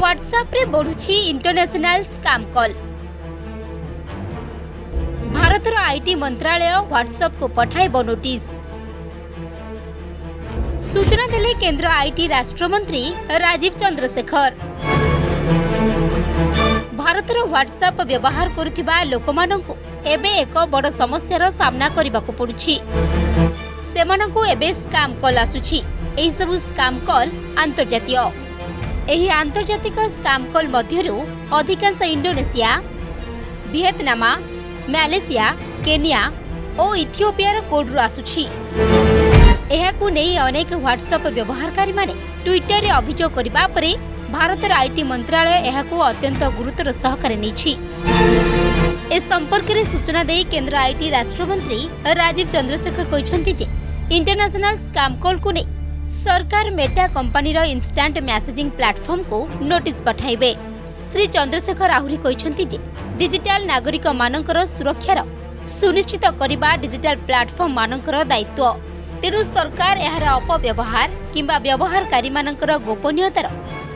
ହ୍ୱାଟ୍ସଆପ୍ରେ ବଢ଼ୁଛି international scam call ଭାରତର IT ମନ୍ତ୍ରାଳୟ ହ୍ୱାଟ୍ସଆପ୍କୁ ପଠାଇବ ନୋଟିସ୍ ସୂଚନା ଦେଲେ କେନ୍ଦ୍ର ଆଇଟି ରାଷ୍ଟ୍ରମନ୍ତ୍ରୀ ରାଜୀବ ଚନ୍ଦ୍ରଶେଖର। ଭାରତର ହ୍ୱାଟ୍ସଆପ୍ ବ୍ୟବହାର କରୁଥିବା ଲୋକମାନଙ୍କୁ ଏବେ ଏକ ବଡ଼ ସମସ୍ୟାର ସାମ୍ନା କରିବାକୁ ପଡୁଛି। ସେମାନଙ୍କୁ ଏବେ ସ୍କାମ୍ କଲ୍ ଆସୁଛି। ଏହିସବୁ ସ୍କାମ୍ କଲ୍ ଆନ୍ତର୍ଜାତୀୟ। ଏହି ଆନ୍ତର୍ଜାତିକ ସ୍କାମ୍ କଲ୍ ମଧ୍ୟରୁ ଅଧିକାଂଶ ଇଣ୍ଡୋନେସିଆ ଭିଏତନାମା ମ୍ୟାଲେସିଆ କେନିଆ ଓ ଇଥିଓପିଆର କୋଡ୍ରୁ ଆସୁଛି ଏହାକୁ ନେଇ ଅନେକ ହ୍ୱାଟ୍ସଆପ୍ ବ୍ୟବହାରକାରୀମାନେ ଟ୍ୱିଟରରେ ଅଭିଯୋଗ କରିବା ପରେ ଭାରତର ଆଇଟି ମନ୍ତ୍ରାଳୟ ଏହାକୁ ଅତ୍ୟନ୍ତ ଗୁରୁତର ସହକାରେ ନେଇଛି ଏ ସମ୍ପର୍କରେ ସୂଚନା ଦେଇ କେନ୍ଦ୍ର ଆଇଟି ରାଷ୍ଟ୍ରମନ୍ତ୍ରୀ ରାଜୀବ ଚନ୍ଦ୍ରଶେଖର କହିଛନ୍ତି ଯେ ଇଣ୍ଟରନ୍ୟାସନାଲ ସ୍କାମ୍ କଲ୍କୁ ନେଇ ସରକାର ମେଟା କମ୍ପାନୀର ଇନ୍ଷ୍ଟାଣ୍ଟ ମ୍ୟାସେଜିଂ ପ୍ଲାଟଫର୍ମକୁ ନୋଟିସ୍ ପଠାଇବେ। ଶ୍ରୀ ଚନ୍ଦ୍ରଶେଖର ଆହୁରି କହିଛନ୍ତି ଯେ ଡିଜିଟାଲ ନାଗରିକମାନଙ୍କର ସୁରକ୍ଷାର ସୁନିଶ୍ଚିତ କରିବା ଡିଜିଟାଲ ପ୍ଲାଟଫର୍ମମାନଙ୍କର ଦାୟିତ୍ୱ। ତେଣୁ ସରକାର ଏହାର ଅପବ୍ୟବହାର କିମ୍ବା ବ୍ୟବହାରକାରୀମାନଙ୍କର ଗୋପନୀୟତାର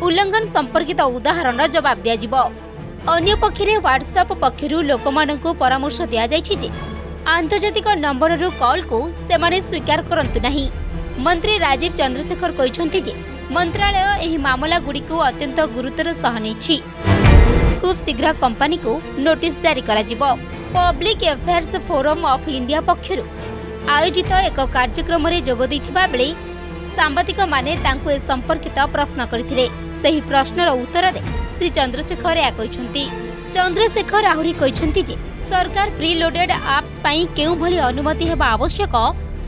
ଉଲ୍ଲଂଘନ ସମ୍ପର୍କିତ ଉଦାହରଣ ଜବାବ ଦିଆଯିବ। ଅନ୍ୟପକ୍ଷରେ ହ୍ୱାଟ୍ସଆପ୍ ପକ୍ଷରୁ ଲୋକମାନଙ୍କୁ ପରାମର୍ଶ ଦିଆଯାଇଛି ଯେ ଆନ୍ତର୍ଜାତିକ ନମ୍ବରରୁ କଲ୍କୁ ସେମାନେ ସ୍ୱୀକାର କରନ୍ତୁ ନାହିଁ। ମନ୍ତ୍ରୀ ରାଜୀବ ଚନ୍ଦ୍ରଶେଖର କହିଛନ୍ତି ଯେ ମନ୍ତ୍ରାଳୟ ଏହି ମାମଲାଗୁଡ଼ିକୁ ଅତ୍ୟନ୍ତ ଗୁରୁତର ସହ ନେଇଛି। ଖୁବ୍ ଶୀଘ୍ର କମ୍ପାନୀକୁ ନୋଟିସ୍ ଜାରି କରାଯିବ। Public affairs forum of India ପକ୍ଷରୁ ଆୟୋଜିତ ଏକ କାର୍ଯ୍ୟକ୍ରମରେ ଯୋଗ ଦେଇଥିବା ବେଳେ ସାମ୍ବାଦିକମାନେ ତାଙ୍କୁ ଏ ସମ୍ପର୍କିତ ପ୍ରଶ୍ନ କରିଥିଲେ। ସେହି ପ୍ରଶ୍ନର ଉତ୍ତରରେ ଶ୍ରୀ ଚନ୍ଦ୍ରଶେଖର ଏହା କହିଛନ୍ତି ଚନ୍ଦ୍ରଶେଖର ଆହୁରି କହିଛନ୍ତି ଯେ ସରକାର ପ୍ରିଲୋଡେଡ୍ ଆପ୍ସ ପାଇଁ କେଉଁଭଳି ଅନୁମତି ହେବା ଆବଶ୍ୟକ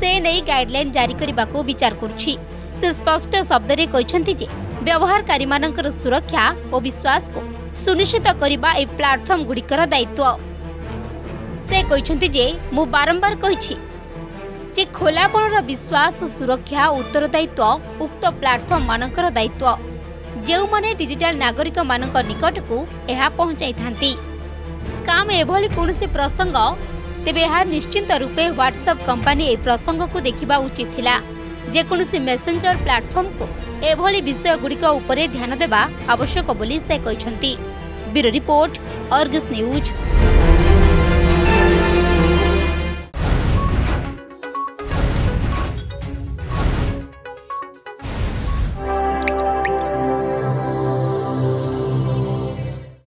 ସେ ନେଇ ଗାଇଡ୍ଲାଇନ୍ ଜାରି କରିବାକୁ ବିଚାର କରୁଛି। ସେ ସ୍ପଷ୍ଟ ଶବ୍ଦରେ କହିଛନ୍ତି ଯେ ବ୍ୟବହାରକାରୀମାନଙ୍କର ସୁରକ୍ଷା ଓ ବିଶ୍ୱାସକୁ ସୁନିଶ୍ଚିତ କରିବା ଏହି ପ୍ଲାଟଫର୍ମଗୁଡ଼ିକର ଦାୟିତ୍ୱ। ସେ କହିଛନ୍ତି ଯେ ମୁଁ ବାରମ୍ବାର କହିଛି ଯେ ଖୋଲାପଣର ବିଶ୍ୱାସ ସୁରକ୍ଷା ଉତ୍ତରଦାୟିତ୍ୱ ଉକ୍ତ ପ୍ଲାଟଫର୍ମମାନଙ୍କର ଦାୟିତ୍ୱ। ଯେଉଁମାନେ ଡିଜିଟାଲ ନାଗରିକମାନଙ୍କ ନିକଟକୁ ଏହା ପହଞ୍ଚାଇଥାନ୍ତି। ସ୍କାମ୍ ଏଭଳି କୌଣସି ପ୍ରସଙ୍ଗ ତେବେ ଏହା ନିଶ୍ଚିନ୍ତ ରୂପେ ହ୍ୱାଟ୍ସଆପ୍ କମ୍ପାନୀ ଏହି ପ୍ରସଙ୍ଗକୁ ଦେଖିବା ଉଚିତ ଥିଲା। ଯେକୌଣସି ମେସେଞ୍ଜର ପ୍ଲାଟଫର୍ମକୁ ଏଭଳି ବିଷୟଗୁଡ଼ିକ ଉପରେ ଧ୍ୟାନ ଦେବା ଆବଶ୍ୟକ ବୋଲି ସେ କହିଛନ୍ତି। Bureau report Argus news.